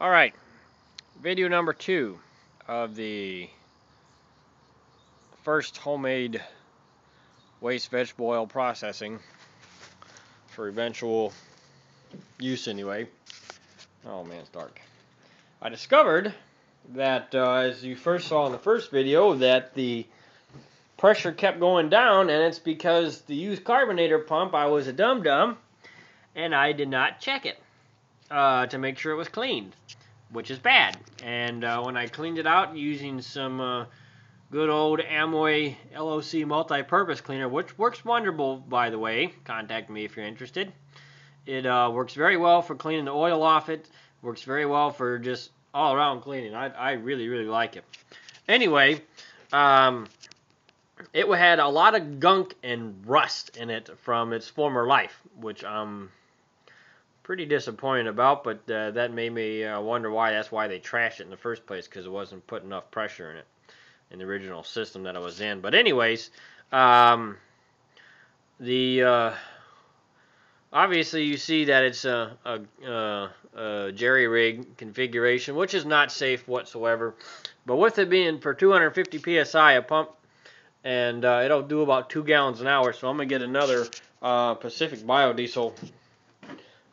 All right, video number two of the first homemade waste vegetable oil processing for eventual use anyway. Oh man, it's dark. I discovered that uh, as you first saw in the first video that the pressure kept going down and it's because the used carbonator pump I was a dum-dum and I did not check it uh, to make sure it was cleaned, which is bad. And uh, when I cleaned it out using some uh, good old Amway LOC multi-purpose cleaner, which works wonderful, by the way, contact me if you're interested. It uh, works very well for cleaning the oil off it. Works very well for just all around cleaning. I, I really, really like it. Anyway, um, it had a lot of gunk and rust in it from its former life, which I'm pretty disappointed about, but uh, that made me uh, wonder why that's why they trashed it in the first place because it wasn't put enough pressure in it in the original system that it was in. But anyways, um, the uh, obviously you see that it's a, a, a, a jerry rig configuration, which is not safe whatsoever. But with it being for 250 psi a pump, and uh, it'll do about two gallons an hour, so I'm gonna get another uh, Pacific biodiesel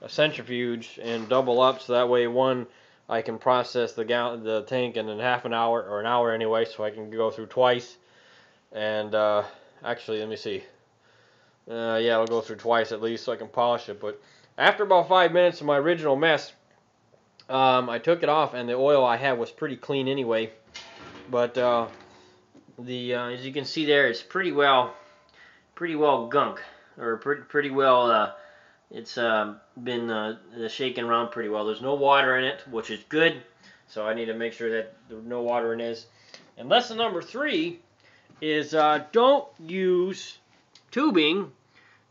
a centrifuge and double up so that way one I can process the gallon the tank in half an hour or an hour anyway so I can go through twice. And uh, actually let me see. Uh, yeah I'll go through twice at least so I can polish it. But after about five minutes of my original mess um, I took it off and the oil I had was pretty clean anyway. But uh, the uh, as you can see there it's pretty well pretty well gunk or pretty, pretty well uh, it's uh, been uh, shaken around pretty well. There's no water in it, which is good. So I need to make sure that there's no water in is. And lesson number three is uh, don't use tubing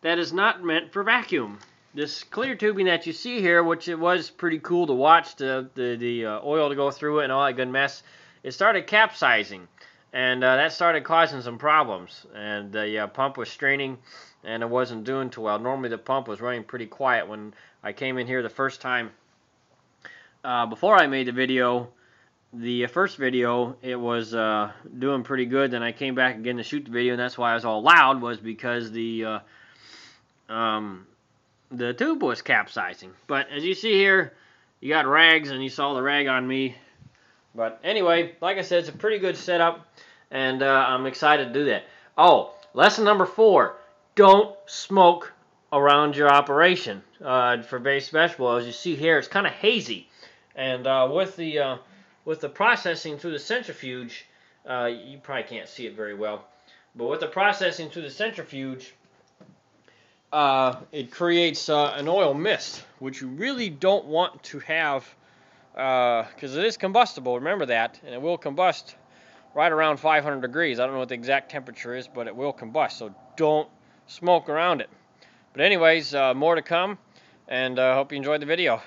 that is not meant for vacuum. This clear tubing that you see here, which it was pretty cool to watch the, the, the uh, oil to go through it and all that good mess, it started capsizing. And uh, that started causing some problems. And the uh, pump was straining and it wasn't doing too well. Normally the pump was running pretty quiet when I came in here the first time. Uh, before I made the video, the first video, it was uh, doing pretty good. Then I came back again to shoot the video, and that's why I was all loud, was because the uh, um, the tube was capsizing. But as you see here, you got rags, and you saw the rag on me. But anyway, like I said, it's a pretty good setup, and uh, I'm excited to do that. Oh, lesson number four don't smoke around your operation uh, for base vegetable. As you see here, it's kind of hazy, and uh, with the uh, with the processing through the centrifuge, uh, you probably can't see it very well, but with the processing through the centrifuge, uh, it creates uh, an oil mist, which you really don't want to have because it is combustible. Remember that, and it will combust right around 500 degrees. I don't know what the exact temperature is, but it will combust. So don't smoke around it. But anyways, uh, more to come, and I uh, hope you enjoyed the video.